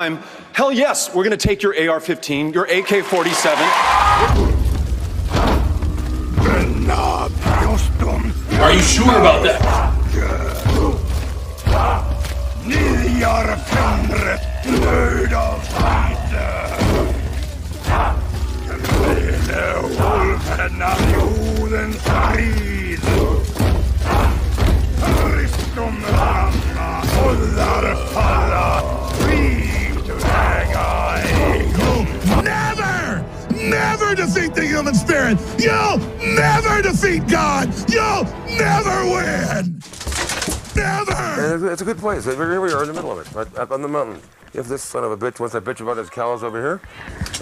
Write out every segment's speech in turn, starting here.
time, hell yes, we're going to take your AR 15, your AK 47. Are you sure about that? Never defeat the human spirit. You'll never defeat God. You'll never win. Never. It's, it's a good place. Here we are in the middle of it, right up on the mountain. If this son of a bitch wants to bitch about his cows over here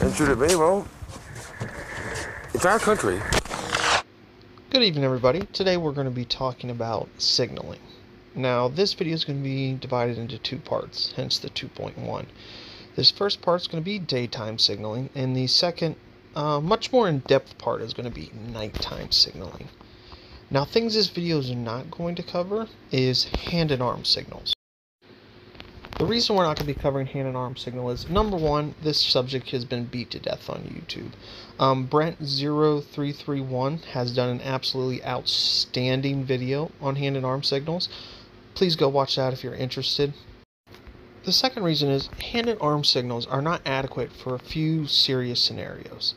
and shoot at me, well, it's our country. Good evening, everybody. Today we're going to be talking about signaling. Now, this video is going to be divided into two parts, hence the 2.1. This first part is going to be daytime signaling, and the second, uh, much more in-depth part is going to be nighttime signaling. Now, things this video is not going to cover is hand and arm signals. The reason we're not going to be covering hand and arm signal is number one, this subject has been beat to death on YouTube. Um, Brent0331 has done an absolutely outstanding video on hand and arm signals. Please go watch that if you're interested. The second reason is hand and arm signals are not adequate for a few serious scenarios.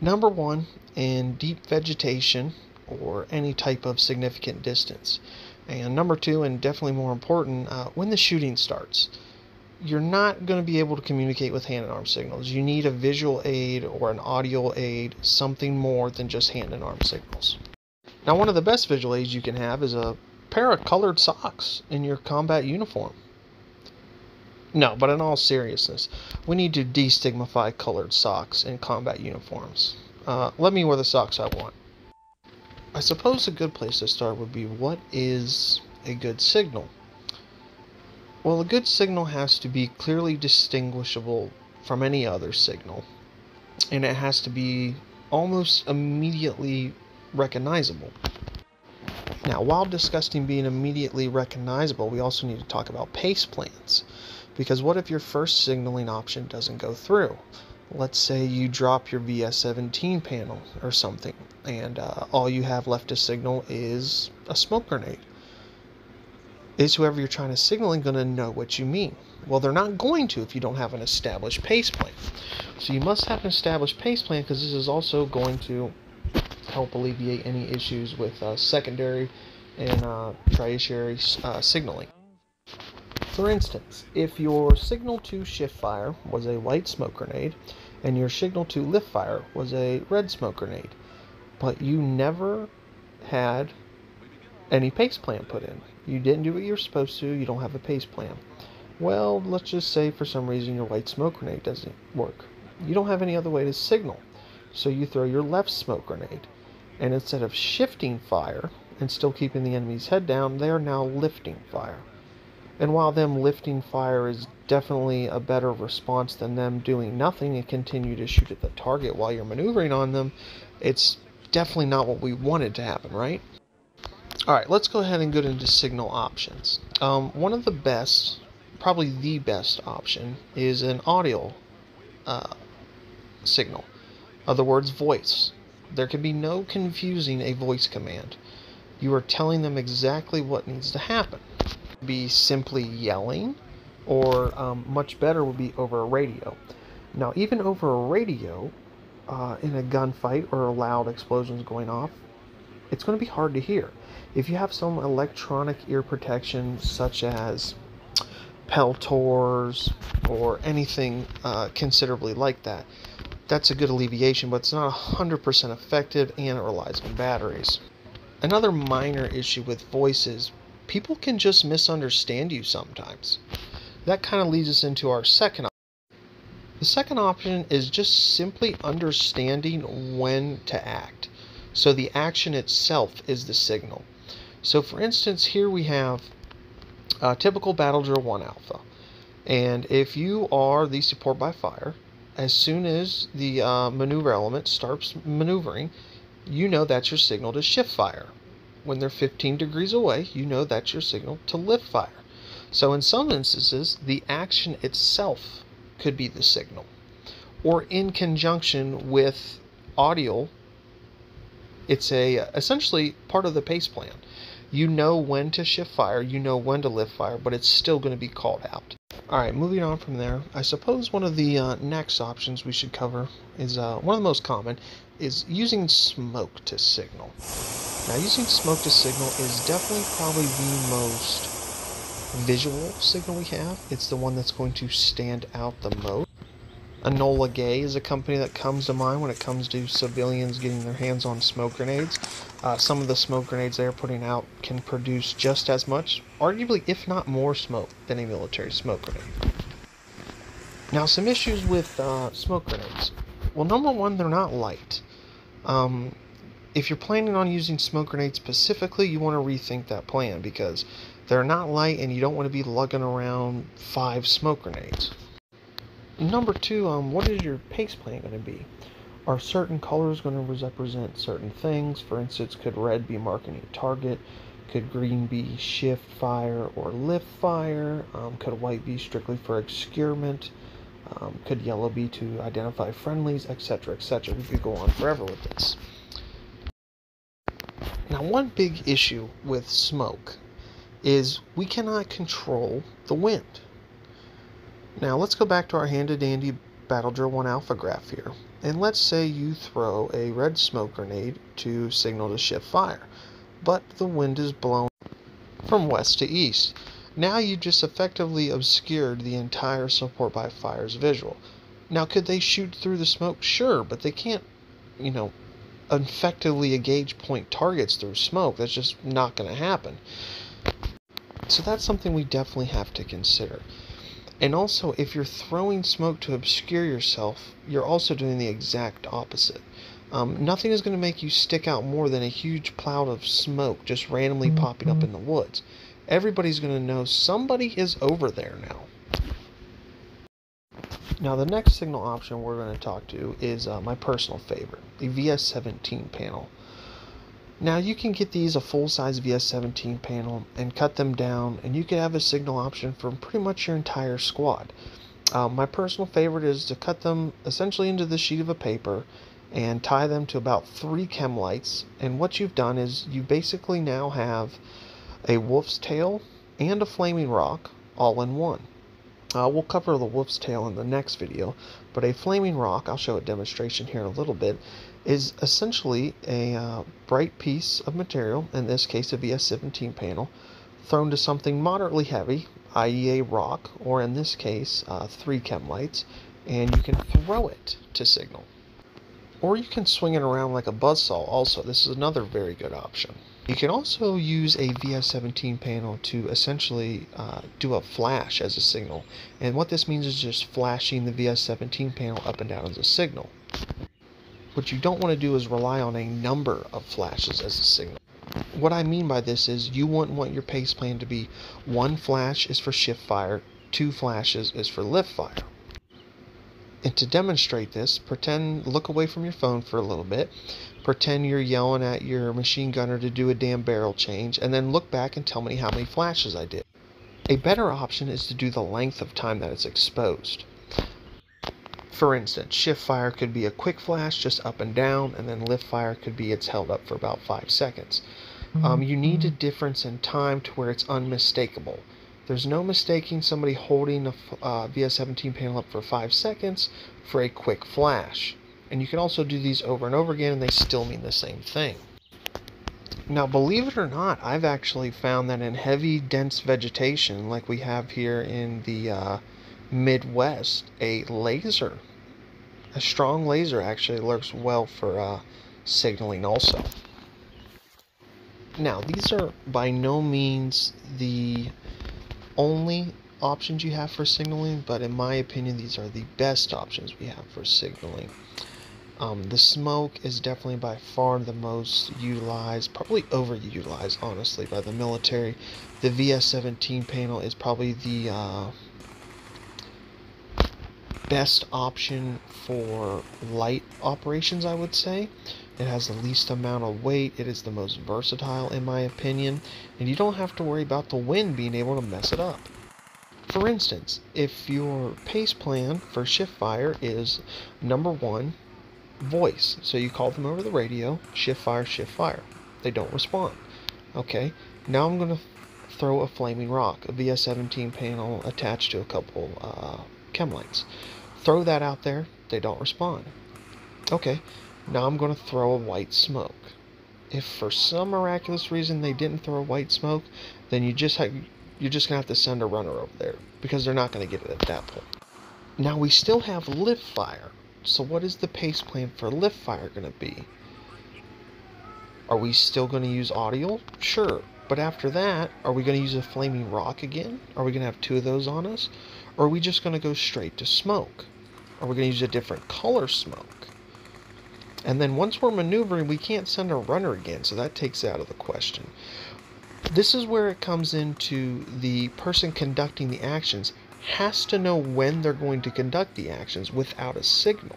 Number one, in deep vegetation or any type of significant distance. And number two, and definitely more important, uh, when the shooting starts. You're not going to be able to communicate with hand and arm signals. You need a visual aid or an audio aid, something more than just hand and arm signals. Now, one of the best visual aids you can have is a pair of colored socks in your combat uniform. No, but in all seriousness, we need to destigmatize colored socks in combat uniforms. Uh, let me wear the socks I want. I suppose a good place to start would be what is a good signal? Well, a good signal has to be clearly distinguishable from any other signal, and it has to be almost immediately recognizable. Now, while discussing being immediately recognizable, we also need to talk about pace plans. Because what if your first signaling option doesn't go through? Let's say you drop your VS17 panel or something, and uh, all you have left to signal is a smoke grenade. Is whoever you're trying to signal going to know what you mean? Well, they're not going to if you don't have an established pace plan. So you must have an established pace plan because this is also going to help alleviate any issues with uh, secondary and uh, tertiary uh, signaling. For instance, if your signal to shift fire was a white smoke grenade and your signal to lift fire was a red smoke grenade, but you never had any pace plan put in. You didn't do what you're supposed to, you don't have a pace plan. Well, let's just say for some reason your white smoke grenade doesn't work. You don't have any other way to signal. So you throw your left smoke grenade. And instead of shifting fire and still keeping the enemy's head down, they are now lifting fire. And while them lifting fire is definitely a better response than them doing nothing and continue to shoot at the target while you're maneuvering on them, it's definitely not what we wanted to happen, right? Alright, let's go ahead and go into signal options. Um, one of the best, probably the best option, is an audio uh, signal. Other words, voice. There can be no confusing a voice command. You are telling them exactly what needs to happen. Be simply yelling, or um, much better would be over a radio. Now, even over a radio, uh, in a gunfight or loud explosions going off, it's going to be hard to hear. If you have some electronic ear protection, such as Peltors or anything uh, considerably like that, that's a good alleviation, but it's not 100% effective and it relies on batteries. Another minor issue with voice is people can just misunderstand you sometimes. That kind of leads us into our second option. The second option is just simply understanding when to act. So the action itself is the signal. So for instance, here we have a typical battle drill 1 alpha. And if you are the support by fire, as soon as the uh, maneuver element starts maneuvering, you know that's your signal to shift fire. When they're 15 degrees away, you know that's your signal to lift fire. So in some instances, the action itself could be the signal. Or in conjunction with audio, it's a essentially part of the pace plan. You know when to shift fire, you know when to lift fire, but it's still going to be called out. All right, moving on from there, I suppose one of the uh, next options we should cover is uh, one of the most common is using smoke to signal. Now, using smoke to signal is definitely probably the most visual signal we have. It's the one that's going to stand out the most. Enola Gaye is a company that comes to mind when it comes to civilians getting their hands on smoke grenades. Uh, some of the smoke grenades they're putting out can produce just as much, arguably if not more smoke than a military smoke grenade. Now, some issues with uh, smoke grenades. Well, number one, they're not light. Um, if you're planning on using smoke grenades specifically, you want to rethink that plan because they're not light and you don't want to be lugging around five smoke grenades. Number two, um, what is your pace plan going to be? Are certain colors going to represent certain things? For instance, could red be marking a target? Could green be shift fire or lift fire? Um, could white be strictly for excurement? Um, could yellow be to identify friendlies, etc., etc.? We could go on forever with this. Now, one big issue with smoke is we cannot control the wind. Now, let's go back to our handy dandy Battle Drill 1 Alpha graph here. And let's say you throw a red smoke grenade to signal to shift fire, but the wind is blowing from west to east. Now you just effectively obscured the entire support by fire's visual. Now, could they shoot through the smoke? Sure, but they can't, you know, effectively engage point targets through smoke. That's just not going to happen. So that's something we definitely have to consider. And also, if you're throwing smoke to obscure yourself, you're also doing the exact opposite. Um, nothing is going to make you stick out more than a huge cloud of smoke just randomly popping up in the woods. Everybody's going to know somebody is over there now. Now, the next signal option we're going to talk to is uh, my personal favorite, the VS17 panel. Now you can get these a full-size VS17 panel and cut them down and you can have a signal option for pretty much your entire squad. Um, my personal favorite is to cut them essentially into the sheet of a paper and tie them to about three chem lights and what you've done is you basically now have a wolf's tail and a flaming rock all in one. Uh, we'll cover the wolf's tail in the next video, but a flaming rock, I'll show a demonstration here in a little bit, is essentially a uh, bright piece of material, in this case a VS17 panel, thrown to something moderately heavy, i.e. a rock, or in this case, uh, three chem lights, and you can throw it to signal. Or you can swing it around like a buzzsaw also. This is another very good option. You can also use a VS17 panel to essentially uh, do a flash as a signal. And what this means is just flashing the VS17 panel up and down as a signal. What you don't want to do is rely on a number of flashes as a signal. What I mean by this is you wouldn't want your pace plan to be one flash is for shift fire, two flashes is for lift fire. And to demonstrate this, pretend, look away from your phone for a little bit, pretend you're yelling at your machine gunner to do a damn barrel change, and then look back and tell me how many flashes I did. A better option is to do the length of time that it's exposed. For instance, shift fire could be a quick flash just up and down, and then lift fire could be it's held up for about five seconds. Um, you need a difference in time to where it's unmistakable. There's no mistaking somebody holding a uh, VS17 panel up for five seconds for a quick flash. And you can also do these over and over again, and they still mean the same thing. Now, believe it or not, I've actually found that in heavy, dense vegetation, like we have here in the uh, Midwest, a laser a strong laser actually works well for uh, signaling also. Now, these are by no means the only options you have for signaling, but in my opinion, these are the best options we have for signaling. Um, the smoke is definitely by far the most utilized, probably overutilized, honestly, by the military. The VS-17 panel is probably the uh, best option for light operations, I would say. It has the least amount of weight, it is the most versatile in my opinion, and you don't have to worry about the wind being able to mess it up. For instance, if your pace plan for shift fire is number one, voice, so you call them over the radio, shift fire, shift fire. They don't respond. Okay, now I'm going to throw a flaming rock, a VS17 panel attached to a couple uh, chem lights. Throw that out there, they don't respond. Okay, now I'm going to throw a white smoke. If for some miraculous reason they didn't throw a white smoke, then you just have, you're just going to have to send a runner over there because they're not going to get it at that point. Now we still have lift fire. So what is the pace plan for lift fire going to be? Are we still going to use audio? Sure. But after that, are we going to use a flaming rock again? Are we going to have two of those on us? Or are we just going to go straight to smoke? Are we going to use a different color smoke? And then once we're maneuvering, we can't send a runner again, so that takes out of the question. This is where it comes into the person conducting the actions has to know when they're going to conduct the actions without a signal.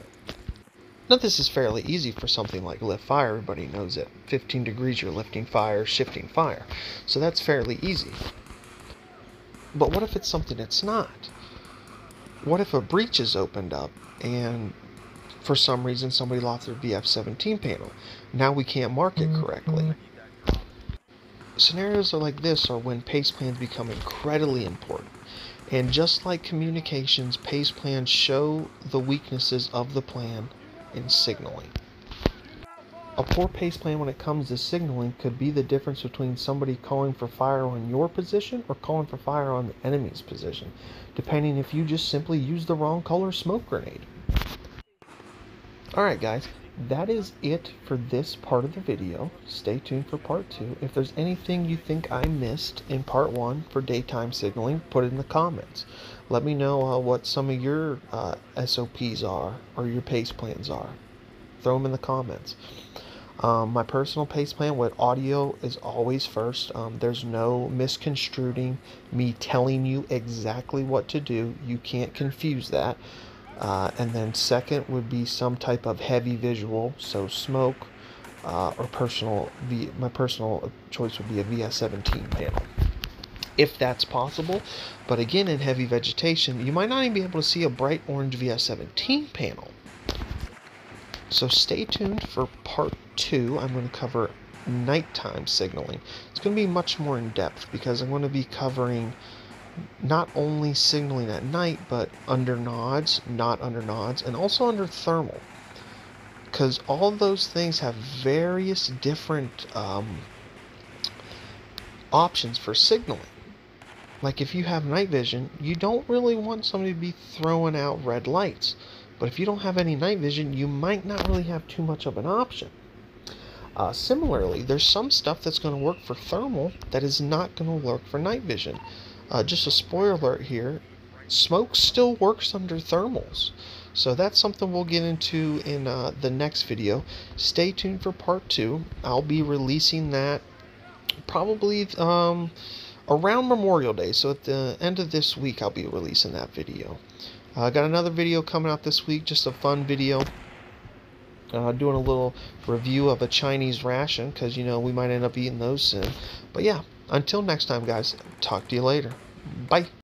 Now this is fairly easy for something like lift fire, everybody knows it. 15 degrees you're lifting fire, shifting fire. So that's fairly easy. But what if it's something it's not? What if a breach is opened up and for some reason somebody lost their VS17 panel? Now we can't mark it mm-hmm. correctly. Scenarios are like this are when pace plans become incredibly important. And just like communications, pace plans show the weaknesses of the plan in signaling. A poor pace plan when it comes to signaling could be the difference between somebody calling for fire on your position or calling for fire on the enemy's position, depending if you just simply use the wrong color smoke grenade. Alright guys, that is it for this part of the video. Stay tuned for part two. If there's anything you think I missed in part one for daytime signaling, put it in the comments. Let me know uh, what some of your uh, SOPs are or your pace plans are. Throw them in the comments. Um, my personal pace plan with audio is always first. Um, there's no misconstruing me telling you exactly what to do. You can't confuse that. Uh, and then second would be some type of heavy visual, so smoke uh, or personal. V my personal choice would be a VS17 panel, if that's possible. But again, in heavy vegetation, you might not even be able to see a bright orange VS17 panel. So stay tuned for part two. I'm going to cover nighttime signaling. It's going to be much more in depth because I'm going to be covering not only signaling at night, but under nods, not under nods, and also under thermal. Because all those things have various different um, options for signaling. Like if you have night vision, you don't really want somebody to be throwing out red lights. But if you don't have any night vision, you might not really have too much of an option. Uh, similarly, there's some stuff that's going to work for thermal that is not going to work for night vision. Uh, just a spoiler alert here, smoke still works under thermals. So that's something we'll get into in uh, the next video. Stay tuned for part two. I'll be releasing that probably um, around Memorial Day. So at the end of this week, I'll be releasing that video. I uh, got another video coming out this week, just a fun video. Uh, doing a little review of a Chinese ration because you know we might end up eating those soon. But yeah, until next time, guys, talk to you later. Bye.